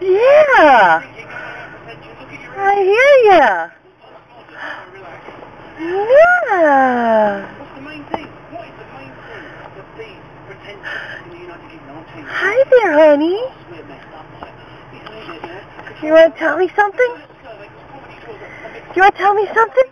Yeah. I hear ya. Yeah. What's the main thing? What is the main thing the United Kingdom? Hi there, honey. You want to tell me something? You want to tell me something?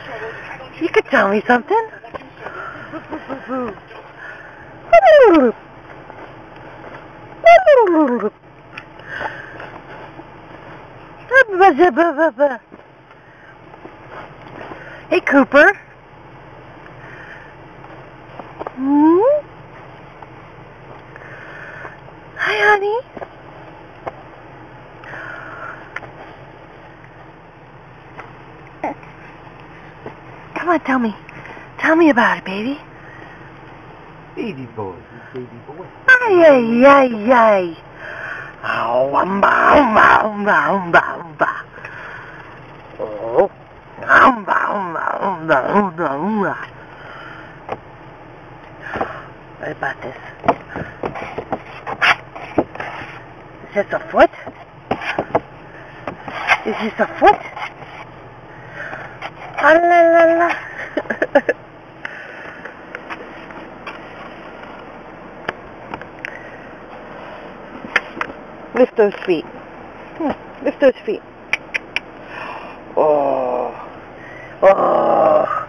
You could tell me something. Hey, Cooper. Hmm? Hi, honey. Come on, tell me. Tell me about it, baby. Baby boy, baby boy. Ay, ay, ay, ay. Ow, um, um, um, um, um, um. Oh. Um, um, um, um, um, um. What about this? Is this a foot? Is this a foot? Ah, la, la, la. Lift those feet. Hmm, Lift those feet. Oh. Oh.